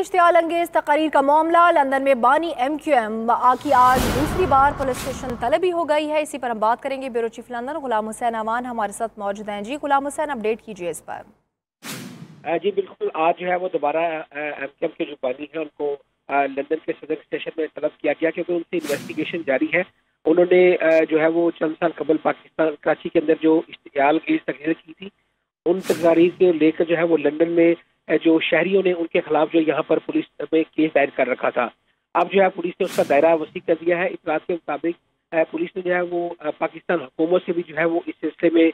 اشتعال انگیز تقریر کا معاملہ، لندن میں بانی ایم کیو ایم کی آج دوسری بار پولیس اسٹیشن طلبی ہو گئی ہے۔ اسی پر ہم بات کریں گے۔ بیورو چیف لندن غلام حسین امان ہمارے ساتھ موجود ہیں۔ جی غلام حسین، اپڈیٹ کیجیے اس پر۔ جی بالکل۔ آج جو ہے وہ دوبارہ ایم کیو ایم کے جو بانی ہیں، ان کو لندن کے صدر اسٹیشن میں طلب کیا گیا کیونکہ ان سے انویسٹیگیشن جاری ہے۔ انہوں نے جو ہے وہ چند سال قبل پاکستان، کراچی کے اندر جو اشتعال انگیز تقریر کی تھی، ان تقاریر کے لے کر جو ہے وہ لندن میں جو شہریوں نے ان کے خلاف جو یہاں پر پولیس میں کیس دائر کر رخا تھا۔ اب جو ہے پولیس نے اس کا دائرہ وسیع کر دیا ہے۔ اطلاعات کے مطابق پولیس نے جو ہے وہ پاکستان حکومت سے بھی جو ہے وہ اس سلسلے میں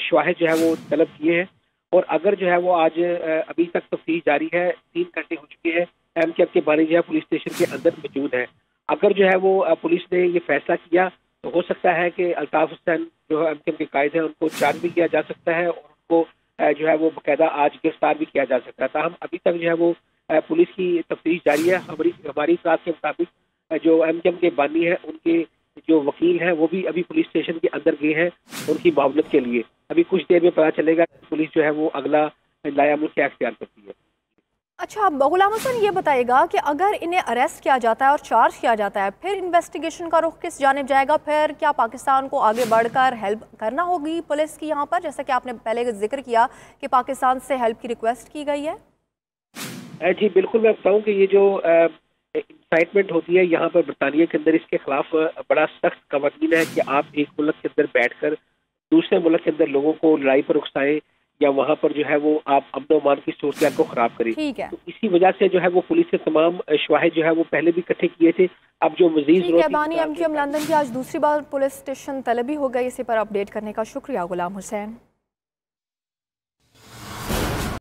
شواہد جو ہے وہ طلب کیے ہیں۔ اور اگر جو ہے وہ آج ابھی تک تفتیش جاری ہے، تین گھنٹے ہو چکے ہیں۔ ایم کے کے بانی جو ہے پولیس اسٹیشن کے اندر موجود ہے اگر جو ہے وہ پولیس نے یہ فیصلہ کیا تو ہو سکتا ہے کہ الطاف حسین جو ایم کے ایم کے قائد ہیں، ان کو چارج بھی کیا جا سکتا ہے اور ان کو جو ہے وہ باقاعدہ آج گرفتار بھی کیا جا سکتا تھا۔ ہم ابھی تک جو ہے وہ پولیس کی تفتیش جاری ہے۔ ہماری ہماری اطلاعات کے مطابق جو ایم جی کے کے بانی ہیں، ان کے جو وکیل ہیں، وہ بھی ابھی پولیس اسٹیشن کے اندر گئے ہیں ان کی معاونت کے لیے۔ ابھی کچھ دیر میں پتہ چلے گا پولیس جو ہے وہ اگلا لایا ملک کیا اختیار کرتی اچھا غلام حسن یہ بتائے گا کہ اگر انہیں اریسٹ کیا جاتا ہے اور چارج کیا جاتا ہے، پھر انویسٹیگیشن کا رخ کس جانب جائے گا؟ پھر کیا پاکستان کو آگے بڑھ کر ہیلپ کرنا ہوگی پولیس کی یہاں پر؟ جیسا کہ آپ نے پہلے ذکر کیا کہ پاکستان سے ہیلپ کی ریکویسٹ کی گئی ہے۔ جی بالکل میں بتاؤں کہ یہ جو انسائٹمنٹ ہوتی ہے یہاں پر برطانیہ کے اندر، اس کے خلاف بڑا سخت قوانین ہے کہ آپ ایک ملک کے اندر بیٹھ کر دوسرے ملک کے اندر لوگوں کو لڑائی پر اکسائیں یا وہاں پر جو ہے وہ آپ امن و امان کی صورتحال کو خراب کریں۔ تو اسی وجہ سے جو ہے وہ پولیس کے تمام شواہد جو ہے وہ پہلے بھی اکٹھے کیے تھے۔ اب جو مزید بانی ایم کیو ایم لندن کی آج دوسری بار پولیس اسٹیشن طلبی ہو گئی اسی پر اپڈیٹ کرنے کا شکریہ غلام حسین۔